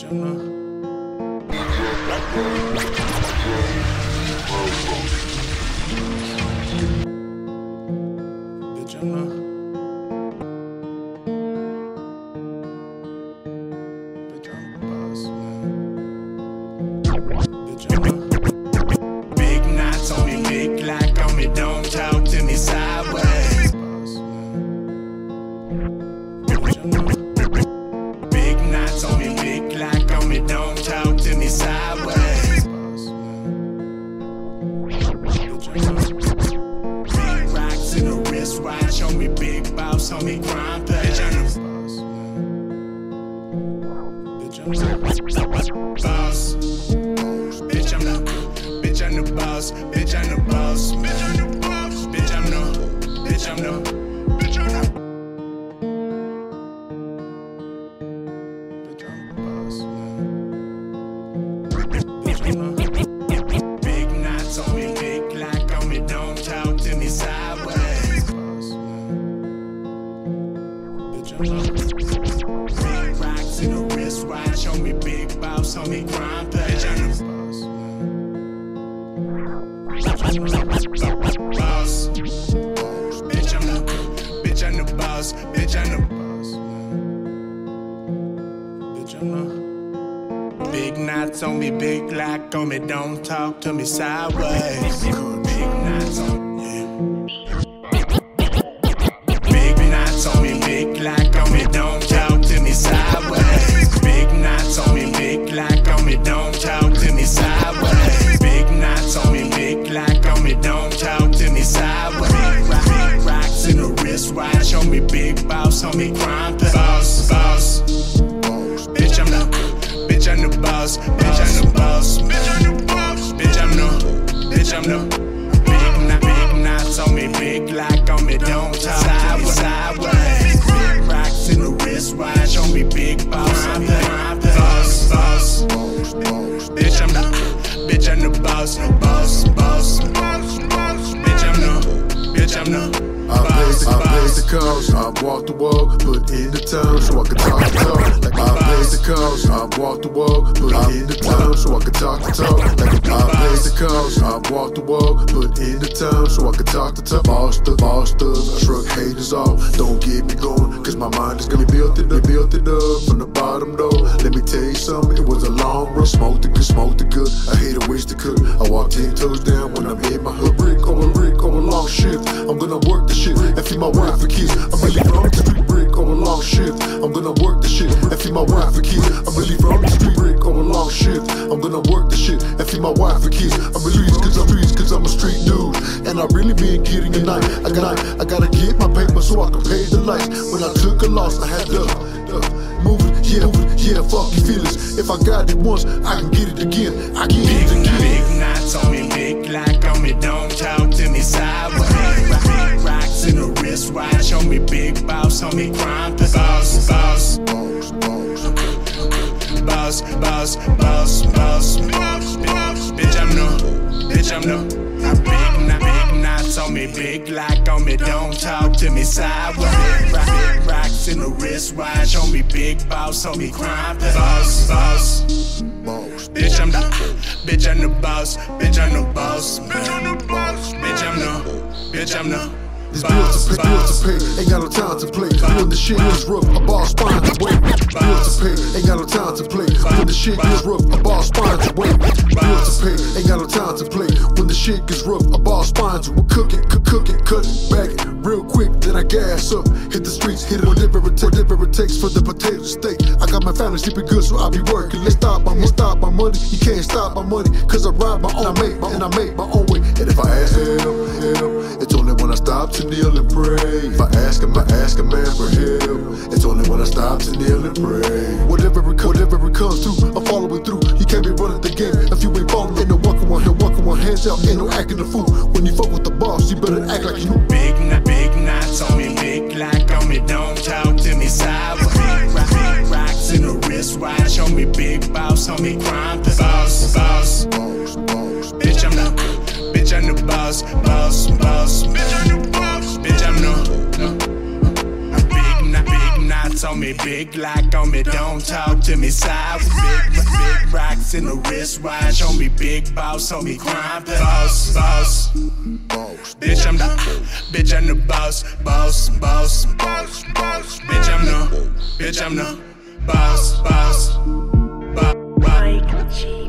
Bitch, Big rocks in the wristwatch on me, big boss on me, the boss. Bitch, I'm the boss. Bitch, I'm the boss. Bitch, I'm the boss. Bitch, I'm the boss. Big knots on me, big lock on me, don't talk to me sideways. Bitch, I'm the. I blaze, I blaze the I walk the walk, put in the town so I can talk the talk. Like I blaze the cause, I walk the walk, put in the town so I can talk the talk. Like I blaze the cause, I walk the walk, put in the town so I can talk the talk. The does, I shrug haters off. Don't get me going, cause my mind is gonna be built it up, built it up from the bottom though. Let me tell you something, it was a long run. Smoked the good, smoked the good. I hate a waste to cook. I walk ten toes down when I'm in the shit and feed my wife and kids. I'm really from the street brick over long shift. I'm gonna work the shit and feed my wife and kids. I'm really from the street brick over long shift. I'm gonna work the shit and feed my wife and kids. I'm really cause I'm streets cause I'm a street dude. And I really been getting a night. I got I gotta get my paper so I can pay the lights. When I took a loss, I had to uh, move it, yeah, move it, yeah, fuck your feelings. If I got it once, I can get it again. I can Big, get it again. big knots on me, big lock on me, don't talk to me sideways. Big boss on me, crime boss, boss, boss, boss, boss, boss, bitch, I'm no, bitch, I'm no. Big knot, big knots on me, big lock on me, don't talk to me sideways. Big rocks in the wristwatch on me, big boss on me, crime boss, boss. Bitch, I'm the, bitch, I'm the boss. Bitch, I'm the boss. Bitch, I'm the boss. Bitch, I'm the, bitch, I'm the This bills to pay, bills to pay, ain't got no time to play. When the shit is rough, a boss spine to wait. Bills to pay, ain't got no time to play. When the shit is rough, a boss spine to wait. Bills to pay, ain't got no time to play. When the shit gets rough, a boss spine to cook it, cook, cook it, cut it, my family sleeping good, so I be working. Let's stop my money, stop my money. You can't stop my money, cause I ride my own, I make my, and I make my own way. And if I ask help, help, it's only when I stop to kneel and pray. If I ask him, I ask a man for help. It's only when I stop to kneel and pray. Whatever it, whatever it comes through, I'm following through. You can't be running the game if you ain't following. Ain't no walking one hand, walking one hands out. Ain't no acting a fool. When you fuck with the boss, you better act like you. Big big knots on me, big boss, boss, boss. Bitch, I'm the boss. Bitch, I'm the, no. Big knot, big knots on me, me, big lock on me, don't talk to me sideways. Big, big rocks in the wristwatch on me, big boss on me, crime boss, boss. Boss, Bitch, I'm the, bitch, I'm the boss, boss, boss, boss, boss. Bitch, I'm the, bitch, I'm the boss, boss, boss, boss. Mike G.